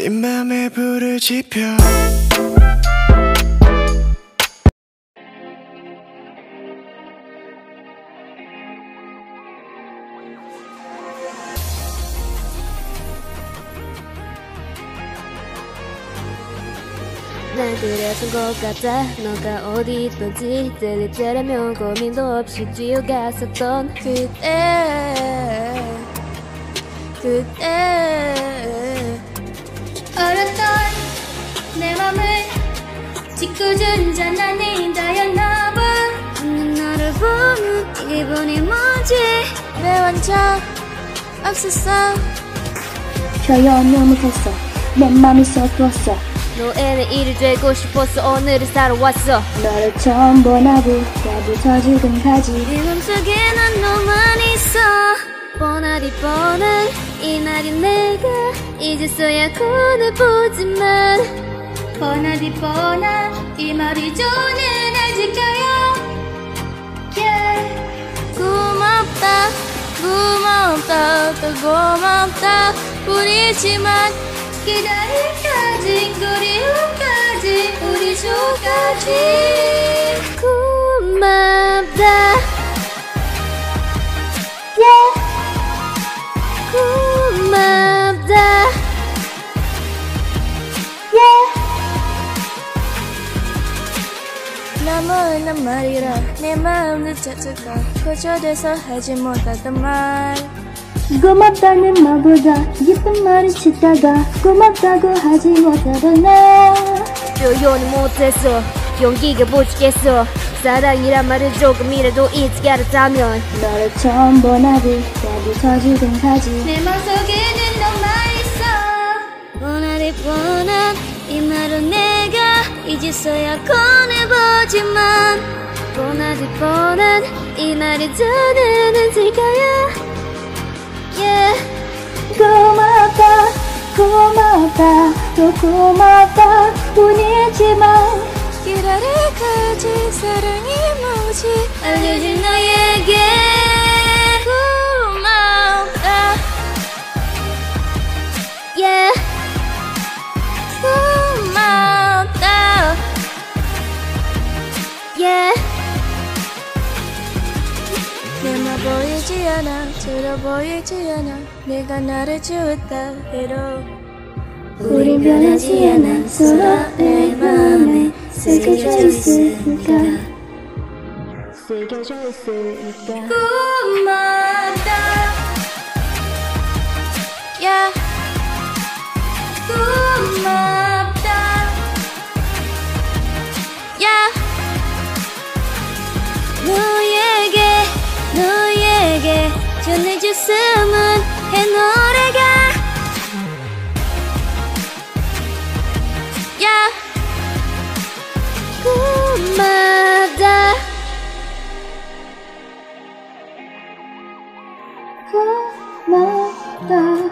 네 맘에 불을 지펴. 난 그랬던 것 같아. 너가 어디 있던지 들리자라면 고민도 없이 뛰어갔었던 그때. 그때 어렸던 내 맘을 짓궂은 잔난이 다였나 봐 없는 너를 보는 기분이 뭔지? 배운 적 없었어? 표현 못했어. 내 맘이 서투었어. 노예는 일이 되고 싶었어 오늘을 살아왔어. 너를 처음 본 하루때부터 지금까지. 네 맘속에는 너만 있어 뻔하디 뻔한 이 날이 내가 이제서야 꺼내보지만 뻔하디 뻔한 이 말이 저는 아직까요. Yeah. 고맙다 고맙다 또 고맙다. 우리지만 기다릴까지 그리움까지 우리 조까지 나무는 말이라 내 마음을 찾아가 거절돼서 하지 못했던 말. 고맙다는 말보다 예쁜 말을 찾다가 고맙다고 하지 못하던 나 표현을 못했어. 용기가 부족했어. 사랑이란 말을 조금이라도 잊지 않았다면. 너를 처음 본 하루때부터 지금까지. 내 맘속에는 너만 있어. 뻔하디 뻔한 이 말은 내가 이제서야. 꺼내 보지만 뻔하디 뻔한 이 말이 전에는 질까요 yeah. 고맙다 고맙다 또 고맙다 뿐이지만 기다릴까지 사랑이 뭐지 알려준 너에 보이지 않아 들어 보이지 않아. 내가 나를 주었다 해도 우린 변하지 않아. 서로의 마음에 새겨져 있으니까. 새겨져 있으니까 숨은 해 노래가. 야 꿈마다. 꿈마다.